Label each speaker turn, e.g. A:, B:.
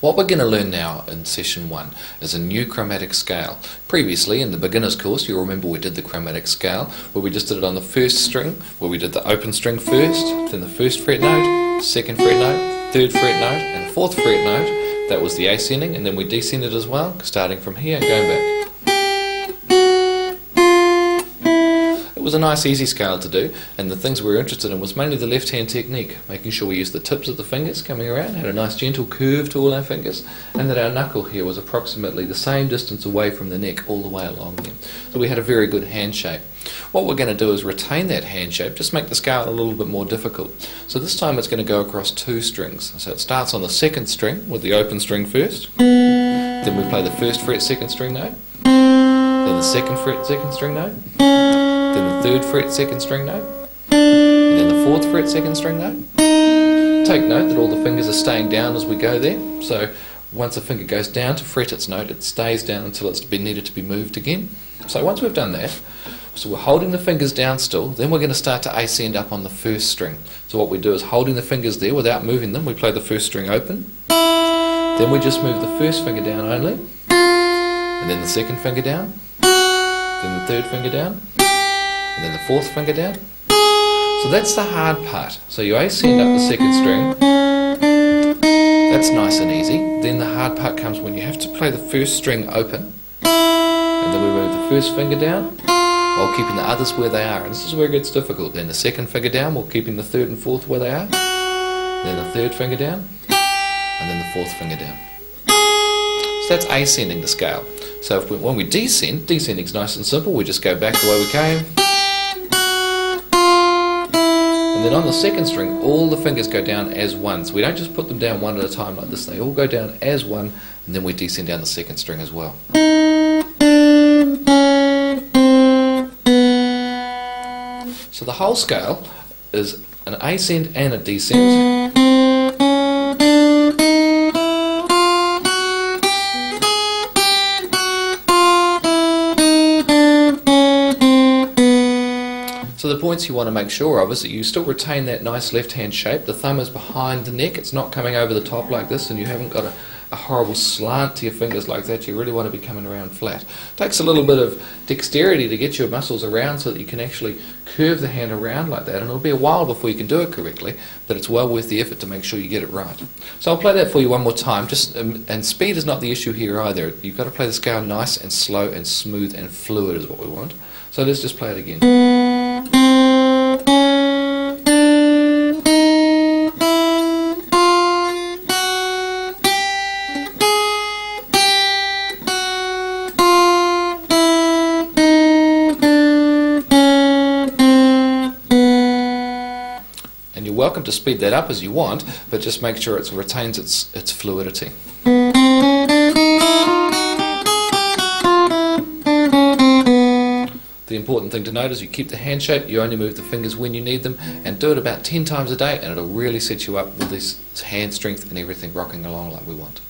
A: What we're going to learn now in session one is a new chromatic scale. Previously, in the beginner's course, you'll remember we did the chromatic scale where we just did it on the first string, where we did the open string first, then the first fret note, second fret note, third fret note, and fourth fret note. That was the ascending, and then we descended as well, starting from here and going back. Was a nice easy scale to do and the things we were interested in was mainly the left hand technique making sure we used the tips of the fingers coming around had a nice gentle curve to all our fingers and that our knuckle here was approximately the same distance away from the neck all the way along there. So we had a very good hand shape. What we're going to do is retain that hand shape just make the scale a little bit more difficult. So this time it's going to go across two strings. So it starts on the second string with the open string first then we play the first fret second string note then the second fret second string note then the third fret second string note, and then the fourth fret second string note. Take note that all the fingers are staying down as we go there, so once a finger goes down to fret its note, it stays down until it's been needed to be moved again. So once we've done that, so we're holding the fingers down still, then we're going to start to ascend up on the first string. So what we do is holding the fingers there without moving them, we play the first string open, then we just move the first finger down only, and then the second finger down, then the third finger down, and then the fourth finger down. So that's the hard part. So you ascend up the second string. That's nice and easy. Then the hard part comes when you have to play the first string open. And then we move the first finger down while keeping the others where they are. And this is where it gets difficult. Then the second finger down while keeping the third and fourth where they are. Then the third finger down. And then the fourth finger down. So that's ascending the scale. So we, when we descend, descending is nice and simple. We just go back the way we came. Then on the second string, all the fingers go down as one. So we don't just put them down one at a time like this. They all go down as one, and then we descend down the second string as well. So the whole scale is an ascend and a descent. So the points you want to make sure of is that you still retain that nice left hand shape. The thumb is behind the neck, it's not coming over the top like this, and you haven't got a, a horrible slant to your fingers like that. You really want to be coming around flat. It takes a little bit of dexterity to get your muscles around so that you can actually curve the hand around like that, and it'll be a while before you can do it correctly, but it's well worth the effort to make sure you get it right. So I'll play that for you one more time. Just um, And speed is not the issue here either. You've got to play the scale nice and slow and smooth and fluid is what we want. So let's just play it again. Welcome to speed that up as you want, but just make sure it retains its, its fluidity. The important thing to note is you keep the hand shape, you only move the fingers when you need them, and do it about 10 times a day, and it'll really set you up with this hand strength and everything rocking along like we want.